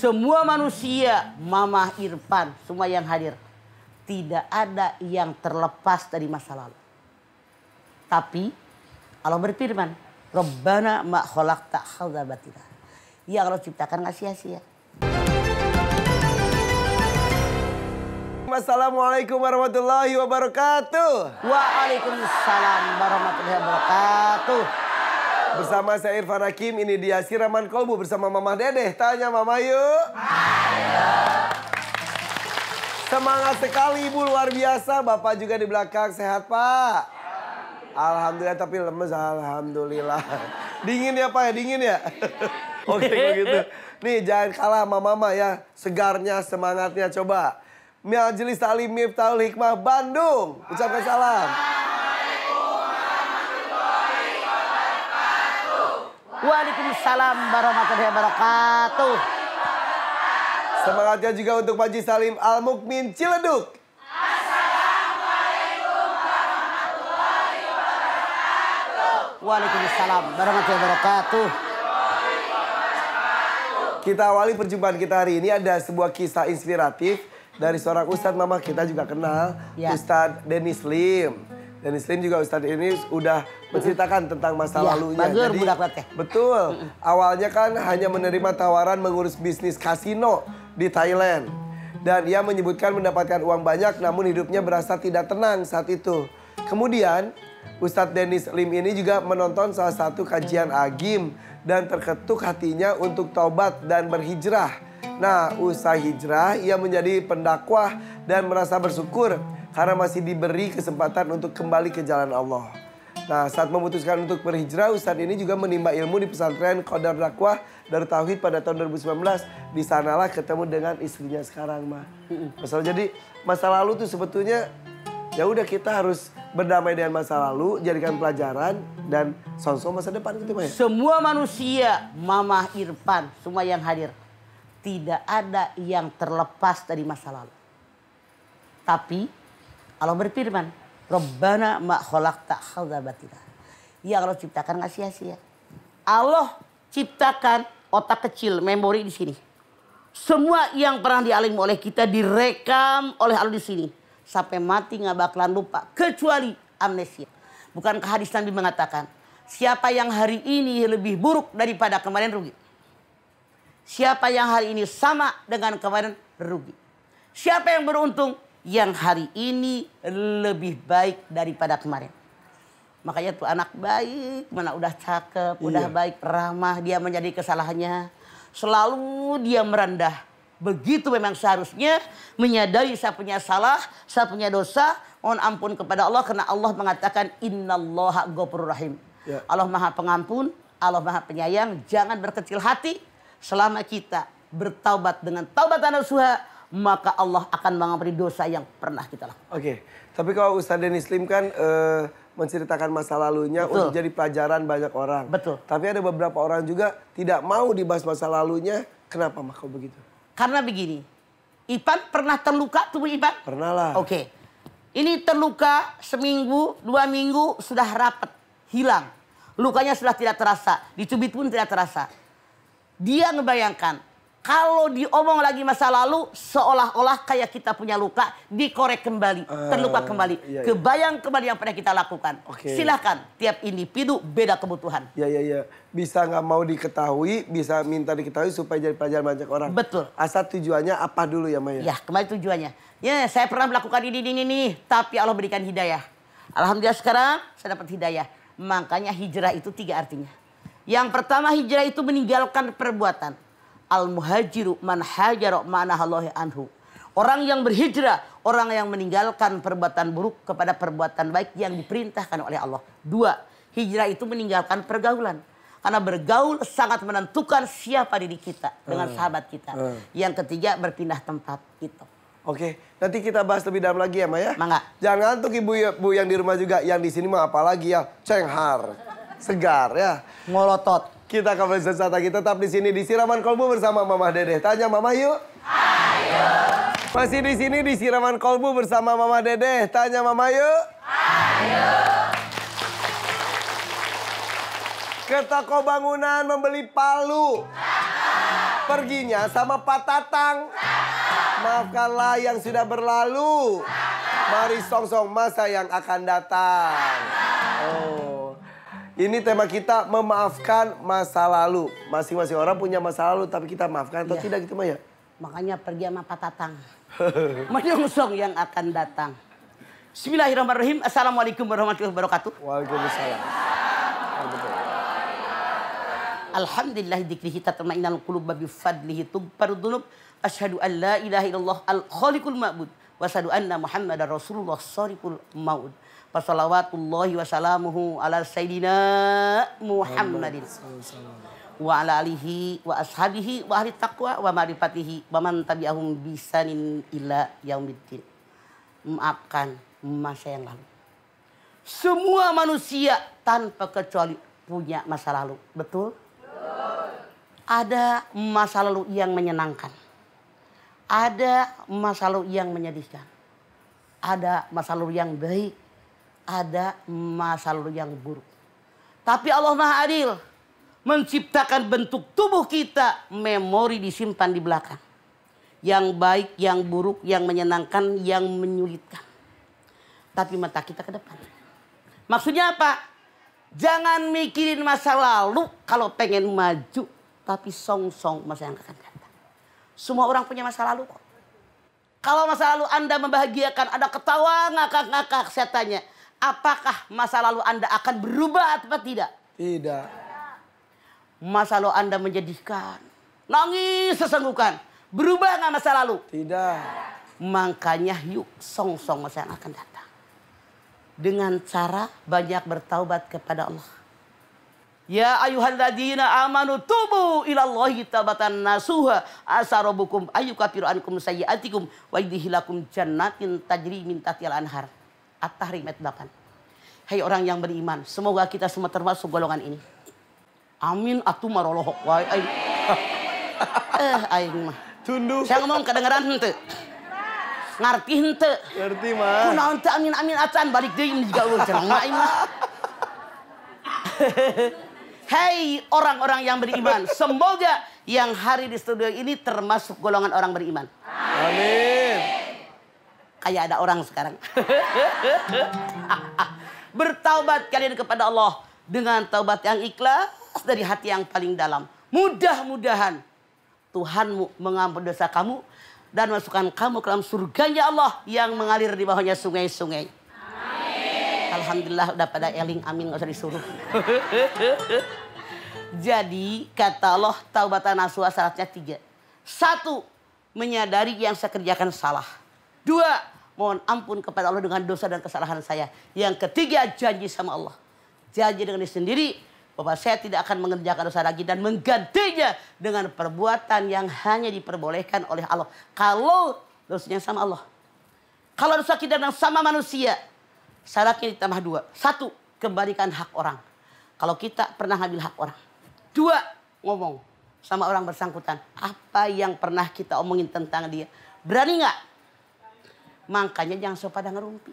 Semua manusia, Mama Irfan, semua yang hadir. Tidak ada yang terlepas dari masa lalu. Tapi Allah berfirman, Rabbana ma khalaqta hadza batila. Ya Allah ciptakan nggak sia-sia. Assalamualaikum warahmatullahi wabarakatuh. Waalaikumsalam warahmatullahi wabarakatuh. Bersama saya Irfan Hakim, ini dia Siraman Kolbu bersama Mama Dedeh. Tanya Mama yuk. Semangat sekali Ibu, luar biasa. Bapak juga di belakang, sehat Pak? Alhamdulillah, tapi lemes Alhamdulillah. Dingin ya Pak ya, dingin ya? Oke begitu. Nih jangan kalah sama Mama ya. Segarnya, semangatnya coba. Majelis Ta'lim Miftahul Hikmah Bandung. Ucapkan salam. Waalaikumsalam warahmatullahi wabarakatuh. Semangatnya juga untuk Majelis Salim Al Mukmin Ciledug. Waalaikumsalam warahmatullahi wabarakatuh. Kita awali perjumpaan kita hari ini ada sebuah kisah inspiratif dari seorang ustadz mama kita juga kenal, Ya. Ustadz Denis Lim. Denis Lim juga ustadz ini sudah menceritakan tentang masa Ya, lalunya. bagus budak teh. betul. Awalnya kan hanya menerima tawaran mengurus bisnis kasino di Thailand. Dan ia menyebutkan mendapatkan uang banyak namun hidupnya berasa tidak tenang saat itu. Kemudian Ustadz Denis Lim ini juga menonton salah satu kajian agim dan terketuk hatinya untuk taubat dan berhijrah. Nah, usai hijrah ia menjadi pendakwah dan merasa bersyukur karena masih diberi kesempatan untuk kembali ke jalan Allah. Nah, saat memutuskan untuk berhijrah, Ustadz ini juga menimba ilmu di pesantren Qadar Dakwah Darut Tauhid pada tahun 2019. Di sanalah ketemu dengan istrinya sekarang, mah. Masalah jadi masa lalu tuh sebetulnya ya udah kita harus berdamai dengan masa lalu, jadikan pelajaran dan sonsong masa depan gitu, mah. ya? Semua manusia, Mama Irfan, semua yang hadir. Tidak ada yang terlepas dari masa lalu. Tapi Allah berfirman, Rabbana ma khalaqta hadza batila. Ya Allah ciptakan nggak sia-sia. Allah ciptakan otak kecil, memori di sini. Semua yang pernah dialami oleh kita direkam oleh Allah di sini. Sampai mati nggak bakalan lupa. Kecuali amnesia. Bukankah hadis Nabi mengatakan, siapa yang hari ini lebih buruk daripada kemarin rugi. Siapa yang hari ini sama dengan kemarin rugi. Siapa yang beruntung? Yang hari ini lebih baik daripada kemarin. Makanya tuh anak baik, mana udah cakep, udah Iya. baik, ramah, dia menjadi kesalahannya. Selalu dia merendah. Begitu memang seharusnya menyadari saya punya salah, saya punya dosa, mohon ampun kepada Allah karena Allah mengatakan innallaha ghafurur rahim. Ya. Allah Maha Pengampun, Allah Maha Penyayang, jangan berkecil hati selama kita bertaubat dengan taubatan nasuha, maka Allah akan mengampuni dosa yang pernah kita lakukan. Oke, tapi kalau Ustadz Denis Lim kan eh, menceritakan masa lalunya Betul. untuk jadi pelajaran banyak orang. Betul. Tapi ada beberapa orang juga tidak mau dibahas masa lalunya. Kenapa mah kau begitu? Karena begini, Ipan pernah terluka tubuh Ipan? Pernah lah. Oke. Ini terluka seminggu, dua minggu sudah rapat, hilang. Lukanya sudah tidak terasa, dicubit pun tidak terasa. Dia ngebayangkan, kalau diomong lagi masa lalu, seolah-olah kayak kita punya luka, dikorek kembali, terluka kembali. iya, iya. Kebayang kembali yang pernah kita lakukan. Oke. Silahkan, tiap individu beda kebutuhan. Ya ya ya, bisa nggak mau diketahui, bisa minta diketahui supaya jadi pelajaran banyak orang. Betul. Asal tujuannya apa dulu ya Maya? Ya, kembali tujuannya. Ya, saya pernah melakukan ini, ini, ini, tapi Allah berikan hidayah. Alhamdulillah sekarang saya dapat hidayah. Makanya hijrah itu tiga artinya. Yang pertama hijrah itu meninggalkan perbuatan. Al muhajiru man hajara ma'nahallahi anhu. Orang yang berhijrah, orang yang meninggalkan perbuatan buruk kepada perbuatan baik yang diperintahkan oleh Allah. Dua, hijrah itu meninggalkan pergaulan. Karena bergaul sangat menentukan siapa diri kita dengan sahabat kita. Yang ketiga berpindah tempat itu. Oke, nanti kita bahas lebih dalam lagi ya Maya. Mangga. Jangan ngantuk ibu ya, bu yang di rumah juga, yang di sini mah apalagi ya, cenghar, segar ya. Ngolotot. Kita akan berwisata kita tetap di sini di Siraman Kolbu bersama Mama Dede. Tanya Mama yuk. Ayo. Masih di sini di Siraman Kolbu bersama Mama Dede. Tanya Mama yuk. Ayo. Ke toko bangunan membeli palu. Perginya sama Pak Tatang. Maafkanlah yang sudah berlalu. Mari song-song masa yang akan datang. Oh. Ini tema kita memaafkan masa lalu. Masing-masing orang punya masa lalu tapi kita maafkan atau Iya. tidak gitu Maya? Makanya pergi sama Pak Tatang. Menyongsong yang akan datang. Bismillahirrahmanirrahim. Assalamualaikum warahmatullahi wabarakatuh. Waalaikumsalam. Alhamdulillah dzikrihi tatma'innal qulub bi fadlihi tughfaru dzunub. Asyhadu an la ilaha illallah al khaliqul ma'bud wa asyhadu anna Muhammadar Rasulullah shariqul maud. Wassalawatullahi wasalamuhu ala sayyidina Muhammadin wa ala alihi wa ashabihi wa ahli taqwa wa ma'rifatihi wa man tabi'ahum bisanin ila yaumiddin. Maafkan masa yang lalu. Semua manusia tanpa kecuali punya masa lalu. Betul? Ada masa lalu yang menyenangkan. Ada masa lalu yang menyedihkan. Ada masa lalu yang baik. Ada masa lalu yang buruk. Tapi Allah Maha Adil menciptakan bentuk tubuh kita memori disimpan di belakang. Yang baik, yang buruk, yang menyenangkan, yang menyulitkan. Tapi mata kita ke depan. Maksudnya apa? Jangan mikirin masa lalu kalau pengen maju. Tapi song-song masa yang akan datang. Semua orang punya masa lalu kok. Kalau masa lalu Anda membahagiakan, ada ketawa ngakak-ngakak, saya tanya. Apakah masa lalu Anda akan berubah atau tidak? Tidak. Masa lalu Anda menjadikan. Nangis sesenggukan. Berubah nggak masa lalu? Tidak. Makanya yuk song-song masa yang akan datang. Dengan cara banyak bertaubat kepada Allah. Ya ayuhalladzina amanu tubu ilallahi tabatan nasuha asarobukum ayyukafiru ankum sayyiatikum wa yudhilakum jannatin tajri min tahtihal anhar. At-Tahrim ayat 8. Hai orang yang beriman, semoga kita semua termasuk golongan ini. Amin atu marolohok wae aing. Eh aing mah. Tunduk. Saya ngomong kedengeran henteu. Ngarti henteu. Ngerti mah. Kunaon teu amin amin acan balik deui juga ulun cenah mah aing mah. Hei orang-orang yang beriman, semoga yang hari di studio ini termasuk golongan orang beriman. Amin. Kayak ada orang sekarang. Bertaubat kalian kepada Allah dengan taubat yang ikhlas dari hati yang paling dalam. Mudah-mudahan Tuhanmu mengampuni dosa kamu dan masukkan kamu ke dalam surganya Allah yang mengalir di bawahnya sungai-sungai. Alhamdulillah udah pada eling amin gak usah disuruh. Jadi kata Allah taubatan nasuha syaratnya tiga. Satu, menyadari yang saya kerjakan salah. Dua, mohon ampun kepada Allah dengan dosa dan kesalahan saya. Yang ketiga, janji sama Allah. Janji dengan diri sendiri bahwa saya tidak akan mengerjakan dosa lagi dan menggantinya dengan perbuatan yang hanya diperbolehkan oleh Allah. Kalau dosanya sama Allah. Kalau dosa kita dengan sama manusia, syaratnya ditambah dua. Satu, kembalikan hak orang. Kalau kita pernah ngambil hak orang. Dua, ngomong sama orang bersangkutan. Apa yang pernah kita omongin tentang dia. Berani nggak? Makanya jangan so pada ngerumpi.